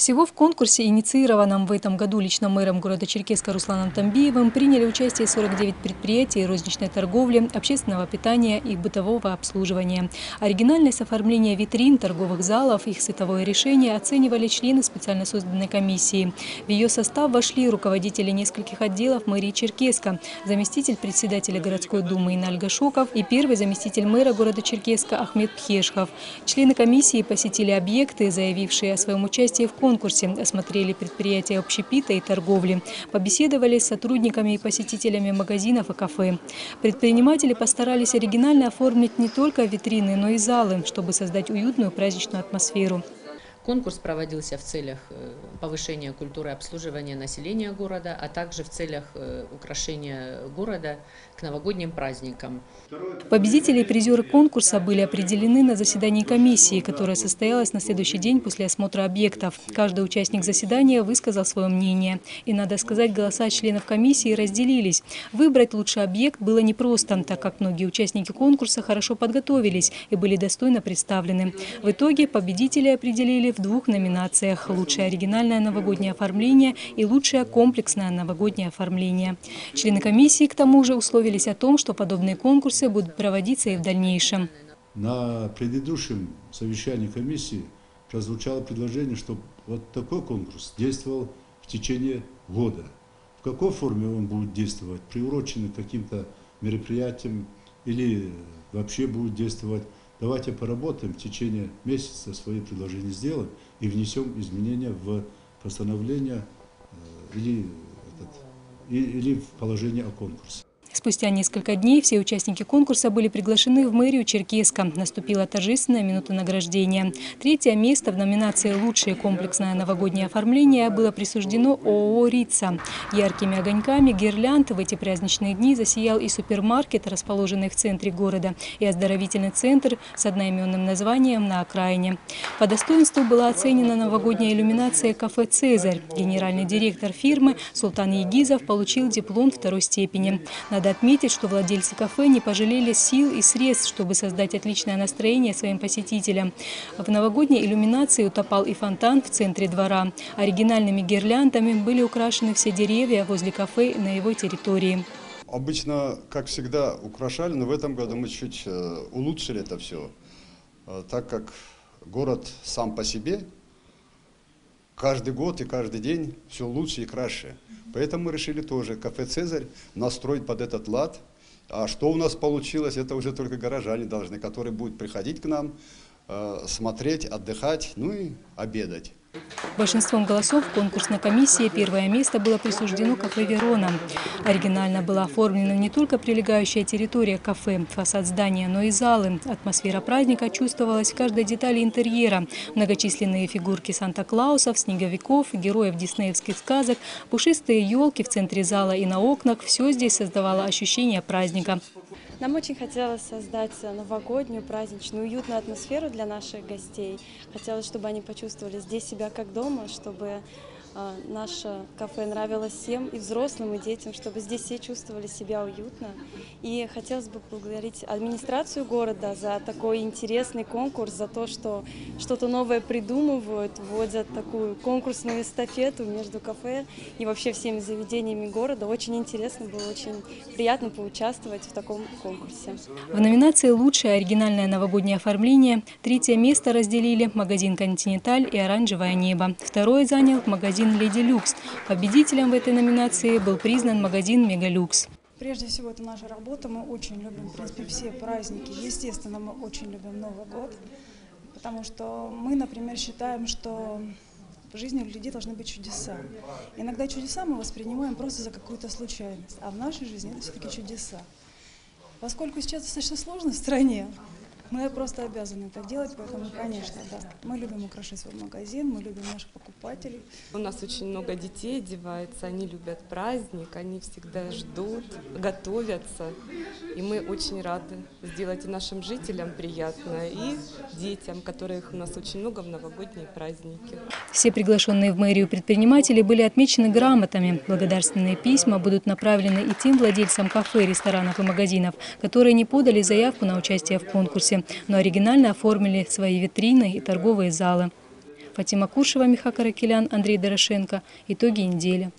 Всего в конкурсе, инициированном в этом году лично мэром города Черкеска Русланом Тамбиевым, приняли участие 49 предприятий розничной торговли, общественного питания и бытового обслуживания. Оригинальность оформления витрин, торговых залов, их световое решение оценивали члены специально созданной комиссии. В ее состав вошли руководители нескольких отделов мэрии Черкеска, заместитель председателя городской думы Иналь Гашоков и первый заместитель мэра города Черкеска Ахмед Пхешхов. Члены комиссии посетили объекты, заявившие о своем участии в конкурсе конкурсе, осмотрели предприятия общепита и торговли, побеседовали с сотрудниками и посетителями магазинов и кафе. Предприниматели постарались оригинально оформить не только витрины, но и залы, чтобы создать уютную праздничную атмосферу. Конкурс проводился в целях э, повышения культуры обслуживания населения города, а также в целях э, украшения города к новогодним праздникам. Победители и призеры конкурса были определены на заседании комиссии, которая состоялась на следующий день после осмотра объектов. Каждый участник заседания высказал свое мнение. И, надо сказать, голоса членов комиссии разделились. Выбрать лучший объект было непросто, так как многие участники конкурса хорошо подготовились и были достойно представлены. В итоге победители определили в двух номинациях – «Лучшее оригинальное новогоднее оформление» и «Лучшее комплексное новогоднее оформление». Члены комиссии к тому же условились о том, что подобные конкурсы будут проводиться и в дальнейшем. На предыдущем совещании комиссии прозвучало предложение, чтобы вот такой конкурс действовал в течение года. В какой форме он будет действовать, приуроченный к каким-то мероприятиям или вообще будет действовать Давайте поработаем в течение месяца, свои предложения сделаем и внесем изменения в постановление э, или, этот, или положение о конкурсе. Спустя несколько дней все участники конкурса были приглашены в мэрию Черкеска. Наступила торжественная минута награждения. Третье место в номинации «Лучшее комплексное новогоднее оформление» было присуждено ООО «Рица». Яркими огоньками гирлянд в эти праздничные дни засиял и супермаркет, расположенный в центре города, и оздоровительный центр с одноименным названием на окраине. По достоинству была оценена новогодняя иллюминация кафе «Цезарь». Генеральный директор фирмы Султан Егизов получил диплом второй степени. Надо отметить, что владельцы кафе не пожалели сил и средств, чтобы создать отличное настроение своим посетителям. В новогодней иллюминации утопал и фонтан в центре двора. Оригинальными гирляндами были украшены все деревья возле кафе на его территории. Обычно, как всегда, украшали, но в этом году мы чуть э, улучшили это все, э, так как город сам по себе каждый год и каждый день все лучше и краше. Поэтому мы решили тоже кафе «Цезарь» настроить под этот лад. А что у нас получилось, это уже только горожане должны, которые будут приходить к нам, э, смотреть, отдыхать, ну и обедать. Большинством голосов в конкурсной комиссии первое место было присуждено кафе «Верона». Оригинально была оформлена не только прилегающая территория кафе, фасад здания, но и залы. Атмосфера праздника чувствовалась в каждой детали интерьера. Многочисленные фигурки Санта-Клаусов, снеговиков, героев диснеевских сказок, пушистые елки в центре зала и на окнах – все здесь создавало ощущение праздника. Нам очень хотелось создать новогоднюю, праздничную, уютную атмосферу для наших гостей. Хотелось, чтобы они почувствовали здесь себя как дома, чтобы наше кафе нравилось всем, и взрослым, и детям, чтобы здесь все чувствовали себя уютно. И хотелось бы поблагодарить администрацию города за такой интересный конкурс, за то, что что-то новое придумывают, вводят такую конкурсную эстафету между кафе и вообще всеми заведениями города. Очень интересно было, очень приятно поучаствовать в таком конкурсе. В номинации «Лучшее оригинальное новогоднее оформление» третье место разделили магазин «Континенталь» и «Оранжевое небо». Второе занял магазин магазин «Леди Люкс». Победителем в этой номинации был признан магазин «Мегалюкс». Прежде всего, это наша работа. Мы очень любим, в принципе, все праздники. Естественно, мы очень любим Новый год, потому что мы, например, считаем, что в жизни у людей должны быть чудеса. Иногда чудеса мы воспринимаем просто за какую-то случайность, а в нашей жизни это все-таки чудеса. Поскольку сейчас достаточно сложно в стране, мы просто обязаны это делать, поэтому, конечно, да. Мы любим украшать свой магазин, мы любим наших покупателей. У нас очень много детей одевается, они любят праздник, они всегда ждут, готовятся. И мы очень рады сделать и нашим жителям приятно, и детям, которых у нас очень много в новогодние праздники. Все приглашенные в мэрию предприниматели были отмечены грамотами. Благодарственные письма будут направлены и тем владельцам кафе, ресторанов и магазинов, которые не подали заявку на участие в конкурсе но оригинально оформили свои витрины и торговые залы. Фатима Куршева, Миха Каракелян, Андрей Дорошенко. Итоги недели.